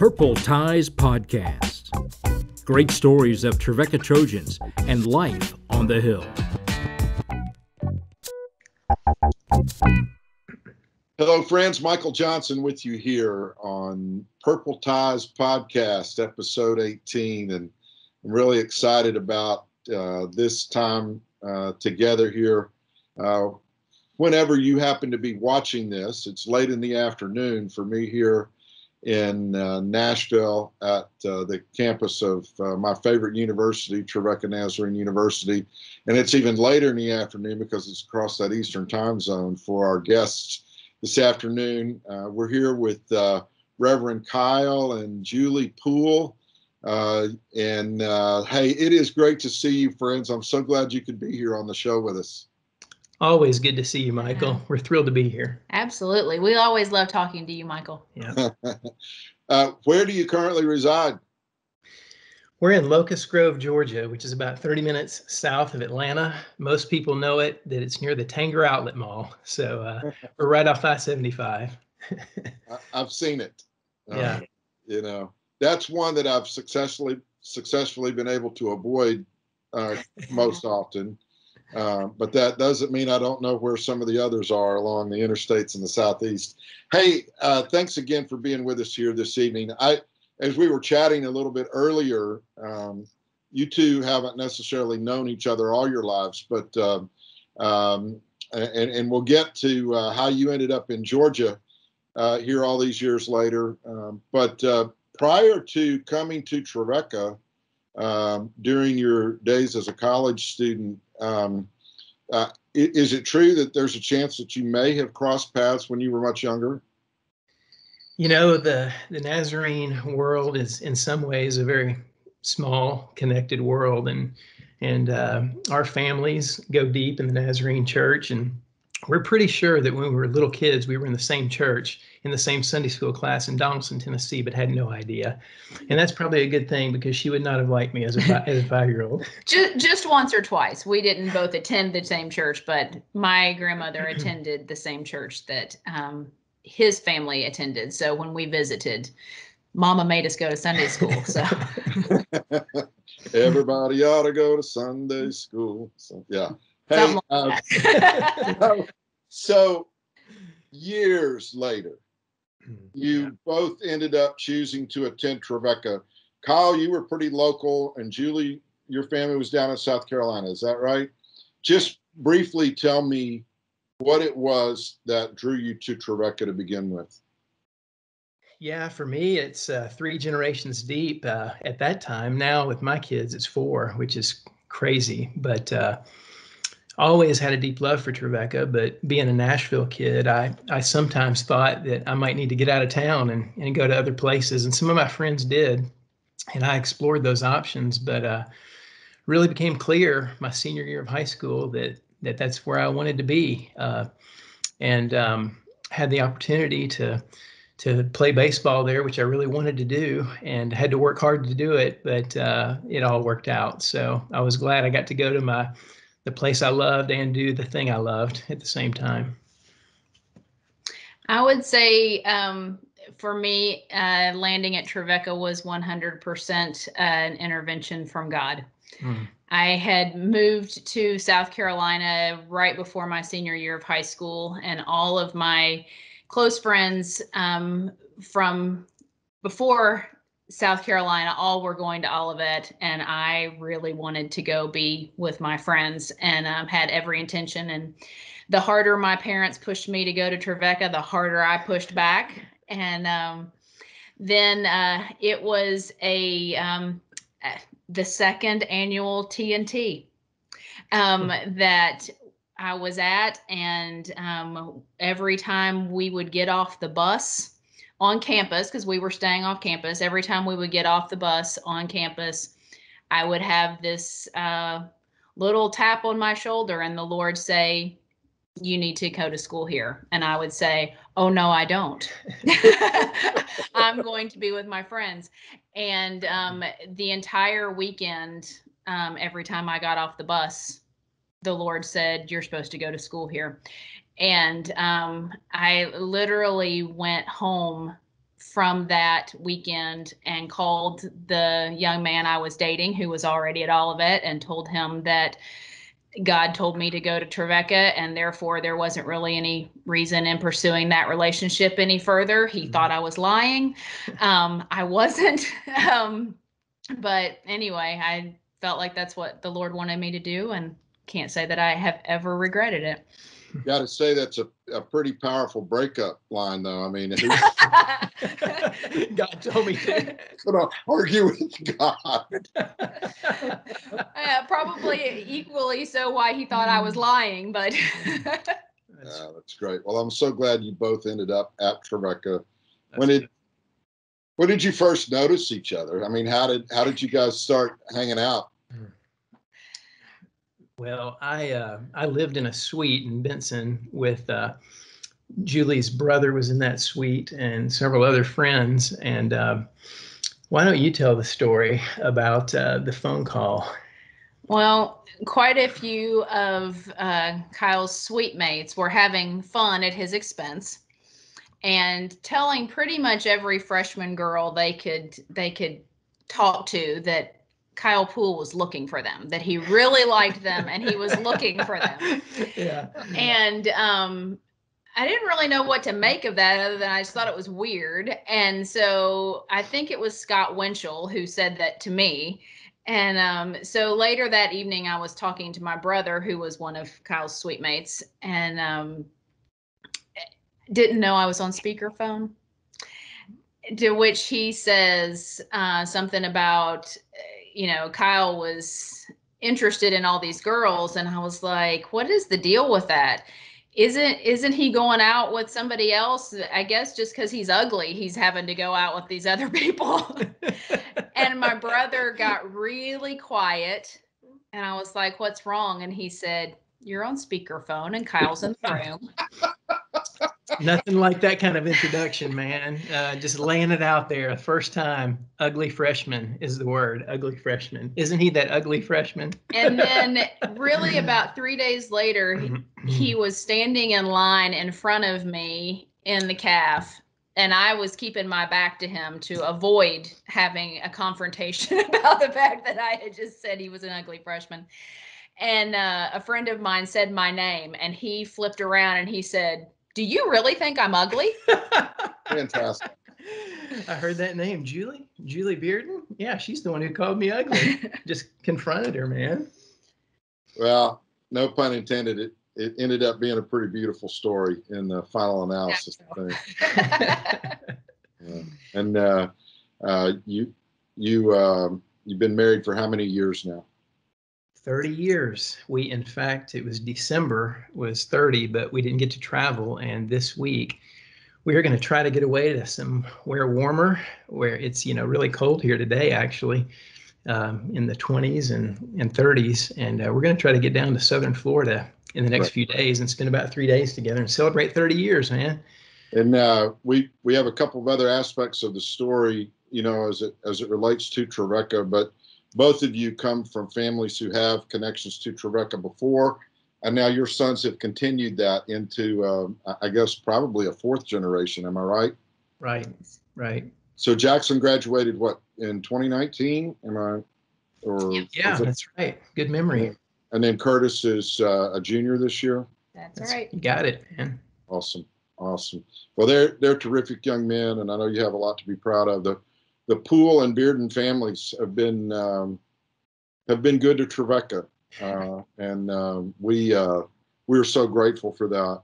Purple Ties Podcast. Great stories of Trevecca Trojans and life on the hill. Hello, friends. Michael Johnson with you here on Purple Ties Podcast, episode 18. And I'm really excited about uh, this time uh, together here. Uh, whenever you happen to be watching this, it's late in the afternoon for me here in uh, Nashville at uh, the campus of uh, my favorite university, Trevecca Nazarene University. And it's even later in the afternoon because it's across that Eastern time zone for our guests this afternoon. Uh, we're here with uh, Reverend Kyle and Julie Poole. Uh, and hey, it is great to see you, friends. I'm so glad you could be here on the show with us. Always good to see you, Michael. We're thrilled to be here. Absolutely. We always love talking to you, Michael. Yeah. uh, where do you currently reside? We're in Locust Grove, Georgia, which is about 30 minutes south of Atlanta. Most people know it that it's near the Tanger Outlet Mall. So uh, we're right off I 75. I've seen it. Yeah. Uh, you know, that's one that I've successfully successfully been able to avoid uh, most often. Uh, but that doesn't mean I don't know where some of the others are along the interstates in the southeast. Hey, uh, thanks again for being with us here this evening. I, as we were chatting a little bit earlier, um, you two haven't necessarily known each other all your lives, but uh, um, and, and we'll get to uh, how you ended up in Georgia uh, here all these years later. Um, but prior to coming to Trevecca, um, during your days as a college student, um, uh, is it true that there's a chance that you may have crossed paths when you were much younger? You know, the the Nazarene world is in some ways a very small, connected world, and and uh, our families go deep in the Nazarene Church, and we're pretty sure that when we were little kids, we were in the same church, in the same Sunday school class in Donelson, Tennessee, but had no idea. And that's probably a good thing because she would not have liked me as a, as a five year old. Just, just once or twice. We didn't both attend the same church, but my grandmother attended the same church that um, his family attended. So when we visited, Mama made us go to Sunday school. So everybody ought to go to Sunday school. So yeah. Hey, uh, so years later, you yeah. both ended up choosing to attend Trevecca. Kyle, you were pretty local, and Julie, your family was down in South Carolina. Is that right? Just briefly tell me what it was that drew you to Trevecca to begin with. Yeah, for me, it's uh, three generations deep uh, at that time. Now, with my kids, it's four, which is crazy. But uh, always had a deep love for Trevecca, but being a Nashville kid, I, I sometimes thought that I might need to get out of town and, and go to other places. And some of my friends did. And I explored those options, but uh, really became clear my senior year of high school that, that that's where I wanted to be. Uh, and um, had the opportunity to to play baseball there, which I really wanted to do, and had to work hard to do it, but uh, it all worked out. So I was glad I got to go to my the place I loved and do the thing I loved at the same time? I would say um, for me, uh, landing at Trevecca was 100% uh, an intervention from God. Mm. I had moved to South Carolina right before my senior year of high school, and all of my close friends um, from before South Carolina, all were going to Olivet, and I really wanted to go be with my friends and um, had every intention. And the harder my parents pushed me to go to Trevecca, the harder I pushed back. And um, then uh, it was a um, uh, the second annual TNT um, hmm. that I was at, and um, every time we would get off the bus on campus because we were staying off campus. Every time we would get off the bus on campus, I would have this uh, little tap on my shoulder, and the Lord say, "You need to go to school here." And I would say, "Oh no, I don't. I'm going to be with my friends." And um, the entire weekend, um, every time I got off the bus, the Lord said, "You're supposed to go to school here." And um, I literally went home from that weekend and called the young man I was dating who was already at Olivet and told him that God told me to go to Trevecca, and therefore there wasn't really any reason in pursuing that relationship any further. He mm-hmm. thought I was lying. Um, I wasn't. um, but anyway, I felt like that's what the Lord wanted me to do, and can't say that I have ever regretted it. Got to say that's a, a pretty powerful breakup line, though. I mean, God told me to. Gonna argue with God. uh, probably equally so why he thought I was lying, but. yeah, that's great. Well, I'm so glad you both ended up at Trevecca. When did when did you first notice each other? I mean, how did how did you guys start hanging out? Well, I uh, I lived in a suite in Benson with uh, Julie's brother was in that suite and several other friends. And uh, why don't you tell the story about uh, the phone call? Well, quite a few of uh, Kyle's suite mates were having fun at his expense and telling pretty much every freshman girl they could they could talk to that Kyle Poole was looking for them, that he really liked them and he was looking for them. Yeah. And um, I didn't really know what to make of that other than I just thought it was weird. And so I think it was Scott Winchell who said that to me. And um, so later that evening, I was talking to my brother, who was one of Kyle's suite mates, and um, didn't know I was on speakerphone. To which he says uh, something about you know, Kyle was interested in all these girls and I was like, what is the deal with that? Isn't isn't he going out with somebody else? I guess just cuz he's ugly, he's having to go out with these other people. and my brother got really quiet and I was like, "What's wrong?" and he said, "You're on speakerphone and Kyle's in the room." Nothing like that kind of introduction, man. Uh, just laying it out there. First time, ugly freshman is the word. Ugly freshman. Isn't he that ugly freshman? And then, really, about three days later, he, he was standing in line in front of me in the caf and I was keeping my back to him to avoid having a confrontation about the fact that I had just said he was an ugly freshman. And uh, a friend of mine said my name, and he flipped around and he said, do you really think I'm ugly? Fantastic. I heard that name, Julie. Julie Bearden. Yeah, she's the one who called me ugly. Just confronted her, man. Well, no pun intended. It it ended up being a pretty beautiful story in the final analysis. yeah. And uh, uh, you you um, you've been married for how many years now? 30 years. We, in fact, it was December was 30, but we didn't get to travel. And this week, we are going to try to get away to somewhere warmer, where it's you know really cold here today, actually, um, in the 20s and and 30s. And uh, we're going to try to get down to southern Florida in the next right. few days and spend about three days together and celebrate 30 years, man. And uh, we we have a couple of other aspects of the story, you know, as it as it relates to Trevecca, but both of you come from families who have connections to Trevecca before, and now your sons have continued that into, uh, I guess, probably a fourth generation. Am I right? Right, right. So Jackson graduated what in 2019? Am I? Or yeah, that's right. Good memory. And then Curtis is uh, a junior this year. That's, that's right. You got it, man. Awesome, awesome. Well, they're they're terrific young men, and I know you have a lot to be proud of. The the Poole and Bearden families have been um, have been good to Trevecca, uh, and um, we uh, we are so grateful for that.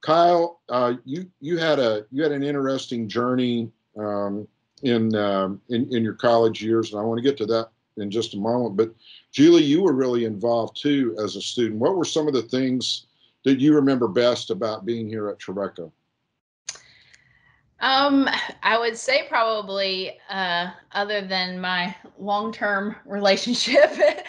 Kyle, uh, you you had a you had an interesting journey um, in, um, in in your college years, and I want to get to that in just a moment. But Julie, you were really involved too as a student. What were some of the things that you remember best about being here at Trevecca? Um, I would say probably, uh, other than my long-term relationship,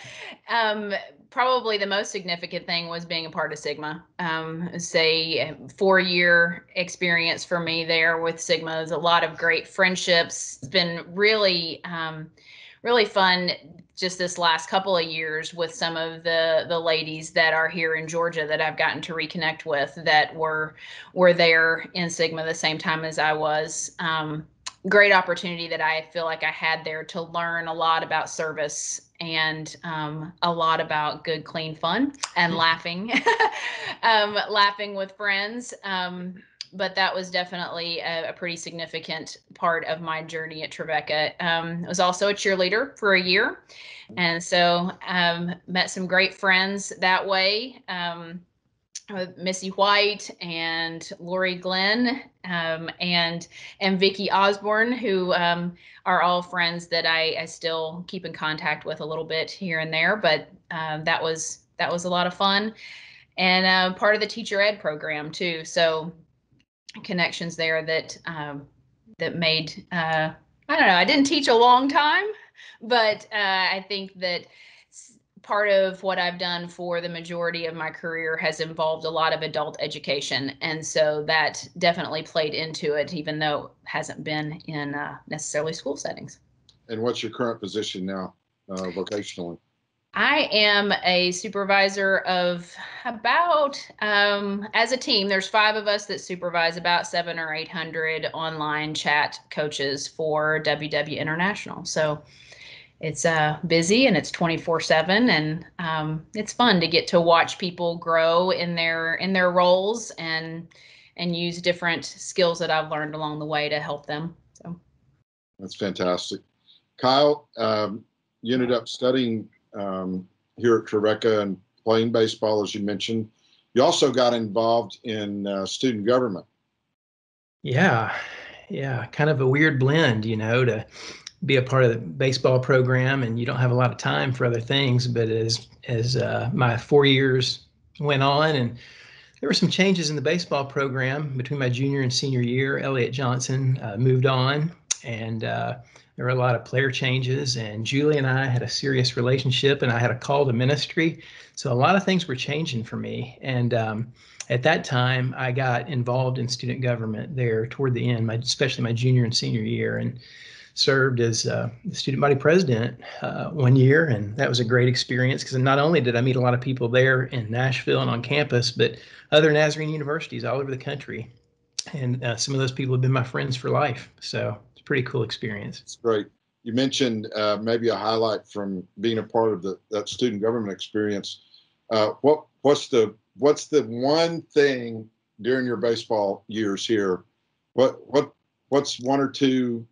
um, probably the most significant thing was being a part of Sigma. Um, say four-year experience for me there with Sigma. is a lot of great friendships. It's been really, um, really fun just this last couple of years with some of the the ladies that are here in Georgia that I've gotten to reconnect with that were were there in Sigma the same time as I was. Um, great opportunity that I feel like I had there to learn a lot about service and um, a lot about good, clean fun and laughing, um, laughing with friends. Um, but that was definitely a, a, pretty significant part of my journey at Trevecca. Um, I was also a cheerleader for a year, and so um, met some great friends that way. Um, Missy White and Lori Glenn um, and and Vicky Osborne, who um, are all friends that I, I, still keep in contact with a little bit here and there. But um, that was that was a lot of fun, and uh, part of the teacher ed program too. So connections there that um, that made uh, I don't know. I didn't teach a long time, but uh, I think that part of what I've done for the majority of my career has involved a lot of adult education. And so that definitely played into it, even though it hasn't been in uh, necessarily school settings. And what's your current position now, uh, vocationally? I am a supervisor of about, um, as a team, there's five of us that supervise about seven or 800 online chat coaches for WW International. So it's uh, busy and it's 24 7 and um, it's fun to get to watch people grow in their in their roles and and use different skills that i've learned along the way to help them so that's fantastic kyle um, you ended up studying um, here at trevecca and playing baseball as you mentioned. You also got involved in uh, student government. Yeah yeah kind of a weird blend you know to be a part of the baseball program and you don't have a lot of time for other things but as as uh, my four years went on and there were some changes in the baseball program between my junior and senior year elliot johnson uh, moved on and uh, there were a lot of player changes and julie and i had a serious relationship and i had a call to ministry so a lot of things were changing for me and um, at that time i got involved in student government there toward the end my, especially my junior and senior year and served as uh, the student body president uh, one year, and that was a great experience because not only did I meet a lot of people there in Nashville and on campus, but other Nazarene universities all over the country, and uh, some of those people have been my friends for life. So pretty cool experience. It's great. You mentioned uh, maybe a highlight from being a part of the that student government experience. Uh, what what's the what's the one thing during your baseball years here? What what what's one or two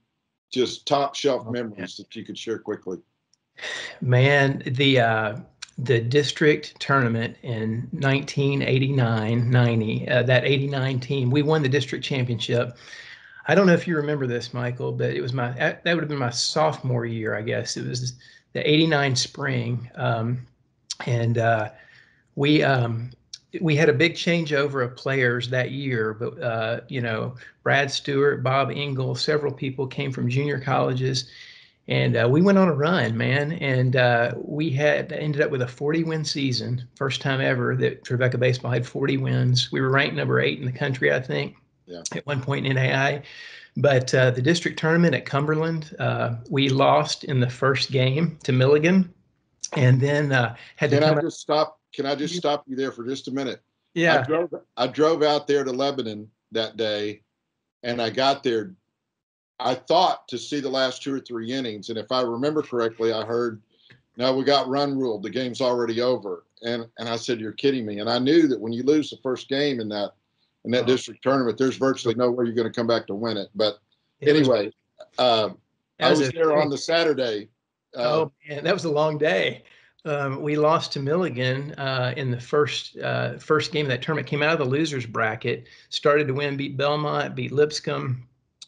just top shelf oh, memories that you could share quickly? Man, the uh, the district tournament in 1989 90, uh, that 89 team, we won the district championship. I don't know if you remember this, Michael, but it was my that would have been my sophomore year, I guess. It was the 89 spring. Um, and uh, we um, we had a big changeover of players that year, but uh, you know, Brad Stewart, Bob Engel, several people came from junior colleges, and uh, we went on a run, man. And uh, we had ended up with a 40 win season, first time ever that Trevecca baseball had 40 wins. We were ranked number eight in the country, I think, yeah. at one point in NAIA. But uh, the district tournament at Cumberland, uh, we lost in the first game to Milligan, and then uh, had Can to. Can I just stop can I just stop you there for just a minute? Yeah. I drove, I drove out there to Lebanon that day and I got there. I thought to see the last two or three innings. And if I remember correctly, I heard, no, we got run ruled. The game's already over. And and I said, You're kidding me. And I knew that when you lose the first game in that in that district tournament, there's virtually no way you're going to come back to win it. But anyway, uh, I was there on the Saturday. Uh, oh man, that was a long day um, we lost to Milligan uh, in the first uh, first game of that tournament. Came out of the losers bracket, started to win, beat Belmont, beat Lipscomb.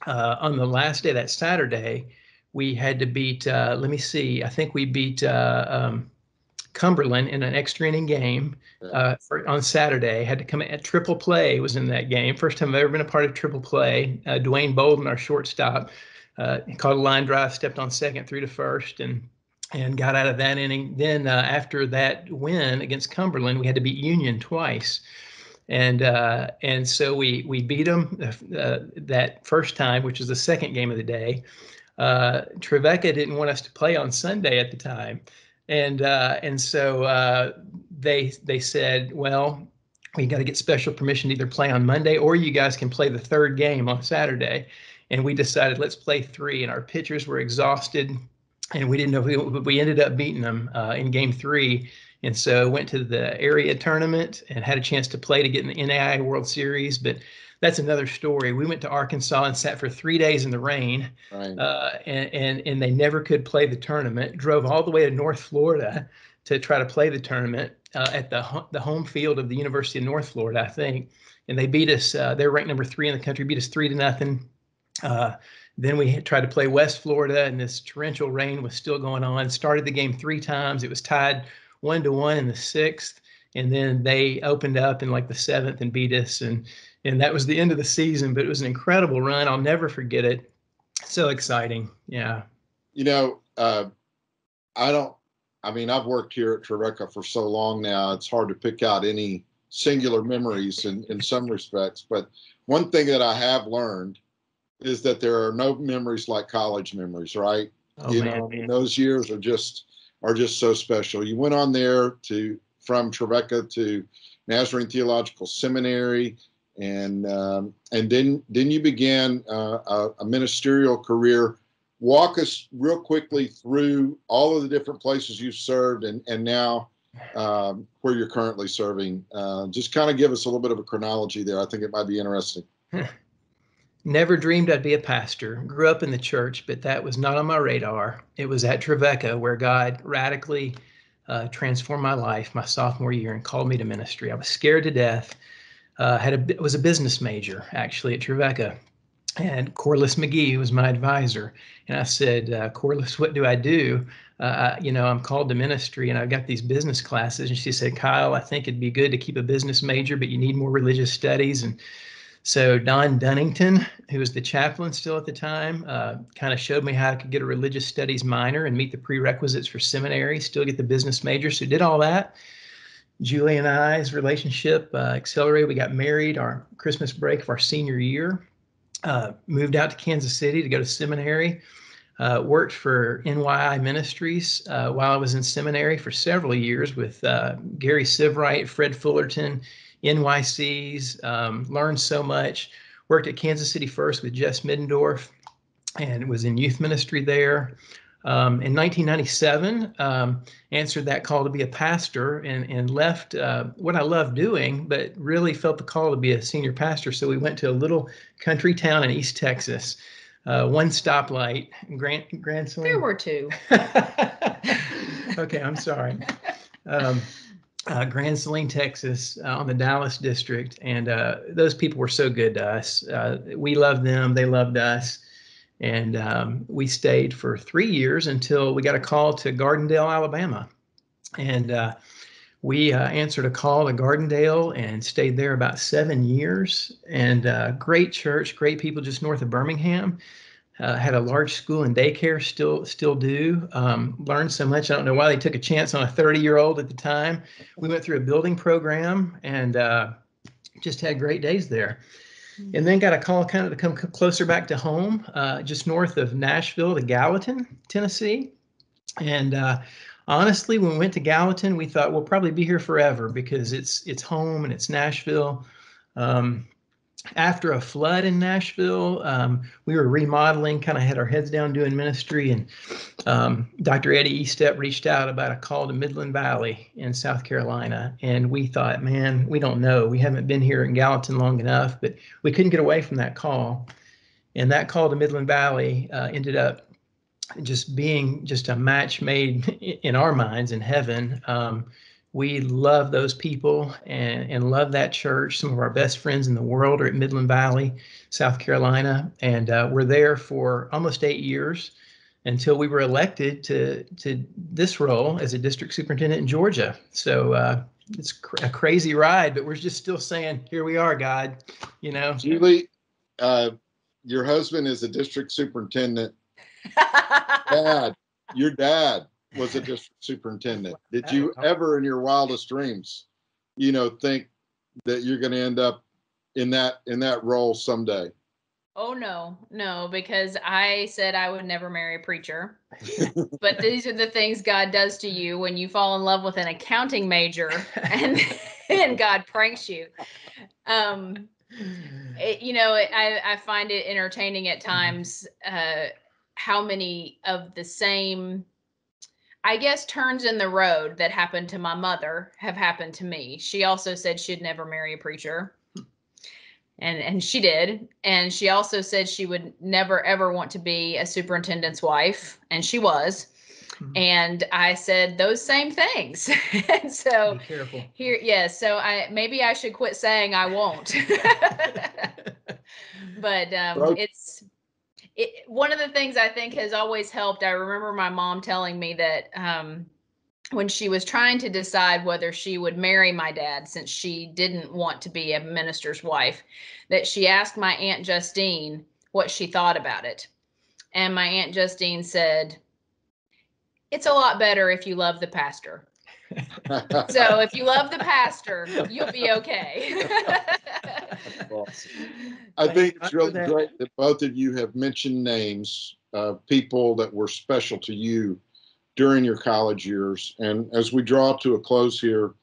Uh, on the last day, that Saturday, we had to beat. Uh, let me see. I think we beat uh, um, Cumberland in an extra inning game uh, for, on Saturday. Had to come at triple play was in that game. First time I've ever been a part of triple play. Dwayne Bolden, our shortstop, caught a line drive, stepped on second, threw to first, and and got out of that inning. Then uh, after that win against Cumberland, we had to beat Union twice, and uh, and so we we beat them uh, that first time, which was the second game of the day. Uh, Trevecca didn't want us to play on Sunday at the time, and uh, and so uh, they they said, well, we got to get special permission to either play on Monday or you guys can play the third game on Saturday and we decided let's play three. And our pitchers were exhausted, and we didn't know. If we, we ended up beating them uh, in game three, and so went to the area tournament and had a chance to play to get in the NAIA World Series, but that's another story. We went to Arkansas and sat for three days in the rain, right. uh, and, and and they never could play the tournament. Drove all the way to North Florida to try to play the tournament uh, at the the home field of the University of North Florida, I think, and they beat us. Uh, they're ranked number three in the country, beat us three to nothing. Uh, then we tried to play West Florida, and this torrential rain was still going on. Started the game three times. It was tied one to one in the sixth, and then they opened up in like the seventh and beat us, and and that was the end of the season. But it was an incredible run. I'll never forget it. So exciting. Yeah. You know, uh, I don't. I mean, I've worked here at Trevecca for so long now. It's hard to pick out any singular memories in in some respects. But one thing that I have learned is that there are no memories like college memories, right? Oh, you man, know, I mean, those years are just are just so special. You went on there to from Trevecca to Nazarene Theological Seminary and um, and then then you began uh, a, a, ministerial career. Walk us real quickly through all of the different places you've served and and now um, where you're currently serving. Uh, just kind of give us a little bit of a chronology there. I think it might be interesting. Never dreamed I'd be a pastor. Grew up in the church, but that was not on my radar. It was at Trevecca where God radically uh, transformed my life my sophomore year and called me to ministry. I was scared to death uh, had a was a business major actually at Trevecca, and Corliss McGee was my advisor. And I said, uh, Corliss, what do I do? Uh, you know, I'm called to ministry, and I've got these business classes. And she said, Kyle, I think it'd be good to keep a business major, but you need more religious studies. And so Don Dunnington, who was the chaplain still at the time, uh, kind of showed me how I could get a religious studies minor and meet the prerequisites for seminary, still get the business major. So did all that. Julie and I's relationship uh, accelerated. We got married our Christmas break of our senior year. Uh, moved out to Kansas City to go to seminary. Uh, worked for NYI Ministries uh, while I was in seminary for several years with uh, Gary Sivewright, Fred Fullerton, NYCs. Um, learned so much. Worked at Kansas City First with Jess Middendorf and was in youth ministry there. Um, in 1997, um, answered that call to be a pastor and, and left uh, what I loved doing, but really felt the call to be a senior pastor. So we went to a little country town in East Texas, uh, one stoplight, Grand Grand Saline. There were two. okay, I'm sorry. Um, uh, Grand Saline, Texas, uh, on the Dallas district, and uh, those people were so good to us. Uh, we loved them; they loved us. And um, we stayed for three years until we got a call to Gardendale, Alabama. And uh, we uh, answered a call to Gardendale and stayed there about seven years. And uh, great church, great people just north of Birmingham. Uh, had a large school and daycare, still still do. Um, learned so much. I don't know why they took a chance on a 30 year old at the time. We went through a building program and uh, just had great days there and then got a call kind of to come closer back to home, uh, just north of Nashville to Gallatin, Tennessee. And uh, honestly, when we went to Gallatin, we thought we'll probably be here forever because it's it's home and it's Nashville. Um, after a flood in Nashville, um, we were remodeling, kind of had our heads down doing ministry, and um, Dr. Eddie Estep reached out about a call to Midland Valley in South Carolina, and we thought, man, we don't know. We haven't been here in Gallatin long enough, but we couldn't get away from that call, and that call to Midland Valley uh, ended up just being just a match made in our minds in heaven. Um, we love those people and, and love that church. Some of our best friends in the world are at Midland Valley, South Carolina, and uh, we're there for almost eight years until we were elected to to this role as a district superintendent in Georgia. So uh, it's cr- a crazy ride, but we're just still saying, "Here we are, God." You know, Julie, uh, your husband is a district superintendent. dad, your dad was a district superintendent. Did you ever, in your wildest dreams, you know, think that you're going to end up in that in that role someday? Oh no, no, because I said I would never marry a preacher. but these are the things God does to you when you fall in love with an accounting major and and God pranks you. Um it, you know, I, I find it entertaining at mm-hmm. times uh, how many of the same, I guess, turns in the road that happened to my mother have happened to me. She also said she'd never marry a preacher. And, and she did. And she also said she would never ever want to be a superintendent's wife. And she was. Mm-hmm. And I said those same things. and so Be careful. Here, yes. Yeah, so I maybe I should quit saying I won't. but um, it's it, one of the things I think has always helped. I remember my mom telling me that um, when she was trying to decide whether she would marry my dad, since she didn't want to be a minister's wife, that she asked my aunt Justine what she thought about it, and my aunt Justine said it's a lot better if you love the pastor. so if you love the pastor, you'll be okay. I think it's really great that both of you have mentioned names of people that were special to you during your college years. And as we draw to a close here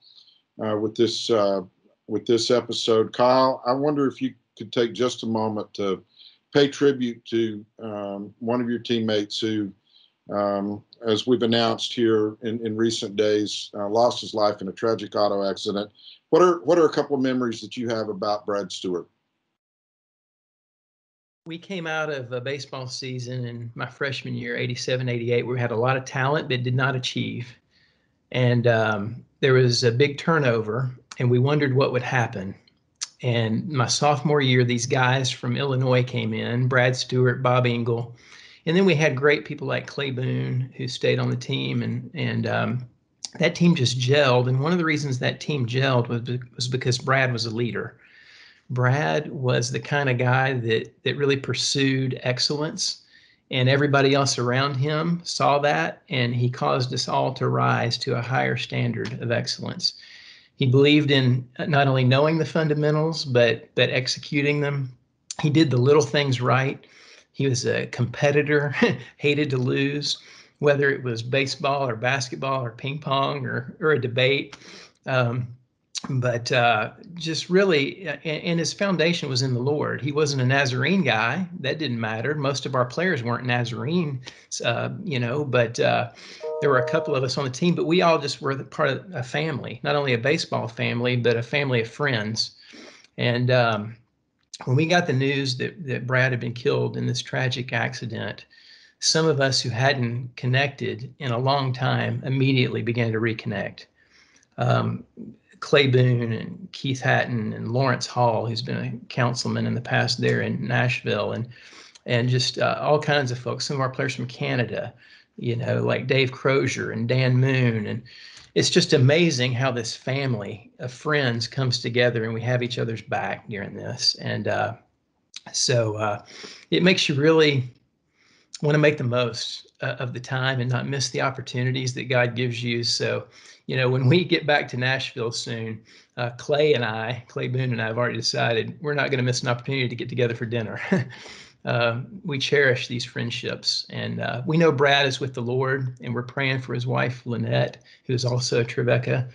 uh, with this uh, with this episode, Kyle, I wonder if you could take just a moment to pay tribute to um, one of your teammates who um, as we've announced here in, in recent days, uh, lost his life in a tragic auto accident. What are what are a couple of memories that you have about Brad Stewart? We came out of a baseball season in my freshman year, 87, 88. We had a lot of talent but did not achieve. And um, there was a big turnover, and we wondered what would happen. And my sophomore year, these guys from Illinois came in Brad Stewart, Bob Engel and then we had great people like Clay Boone who stayed on the team, and and um, that team just gelled. And one of the reasons that team gelled was was because Brad was a leader. Brad was the kind of guy that that really pursued excellence, and everybody else around him saw that, and he caused us all to rise to a higher standard of excellence. He believed in not only knowing the fundamentals, but but executing them. He did the little things right he was a competitor, hated to lose, whether it was baseball or basketball or ping pong or, or a debate. Um, but uh, just really, and his foundation was in the Lord. He wasn't a Nazarene guy. That didn't matter. Most of our players weren't Nazarene, uh, you know, but uh, there were a couple of us on the team, but we all just were part of a family, not only a baseball family, but a family of friends. And um, when we got the news that, that Brad had been killed in this tragic accident, some of us who hadn't connected in a long time immediately began to reconnect. Um, Clay Boone and Keith Hatton and Lawrence Hall, who's been a councilman in the past there in Nashville, and and just uh, all kinds of folks. Some of our players from Canada, you know, like Dave Crozier and Dan Moon, and it's just amazing how this family of friends comes together and we have each other's back during this. And uh, so uh, it makes you really want to make the most uh, of the time and not miss the opportunities that God gives you. So, you know, when we get back to Nashville soon, uh, Clay and I, Clay Boone and I have already decided we're not going to miss an opportunity to get together for dinner. uh, we cherish these friendships. And uh, we know Brad is with the Lord, and we're praying for his wife, Lynette, who is also a Trevecca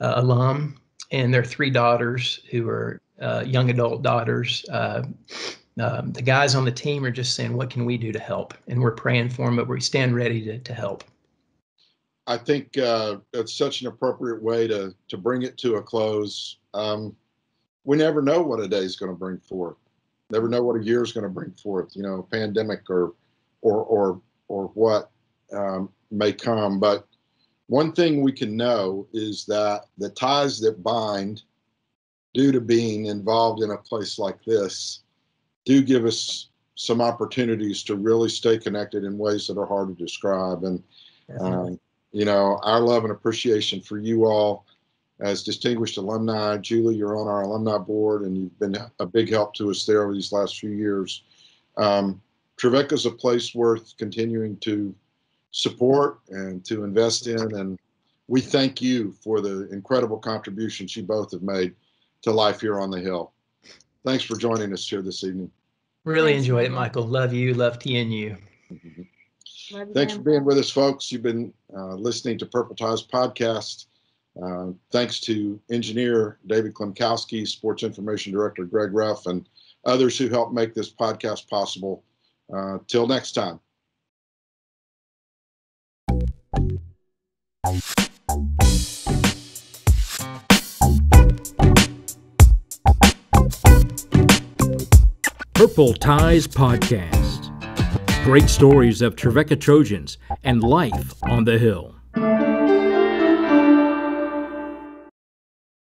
uh, alum, and their three daughters who are uh, young adult daughters. Uh, um, the guys on the team are just saying, What can we do to help? And we're praying for them, but we stand ready to, to help. I think uh, it's such an appropriate way to, to bring it to a close. Um, we never know what a day is going to bring forth never know what a year is going to bring forth, you know, pandemic or or or or what um, may come. But one thing we can know is that the ties that bind, due to being involved in a place like this, do give us some opportunities to really stay connected in ways that are hard to describe. And um, you know, our love and appreciation for you all as distinguished alumni. Julie, you're on our alumni board, and you've been a big help to us there over these last few years. Um, Trevecca is a place worth continuing to support and to invest in, and we thank you for the incredible contributions you both have made to life here on the Hill. Thanks for joining us here this evening. Really Thanks, enjoyed it, Michael. Love you. Love TNU. Mm-hmm. Thanks for being with us, folks. You've been uh, listening to Purple Ties podcast. Uh, thanks to engineer David Klimkowski, sports information director Greg Ruff, and others who helped make this podcast possible. Uh, till next time. Purple Ties Podcast. Great stories of Trevecca Trojans and life on the Hill.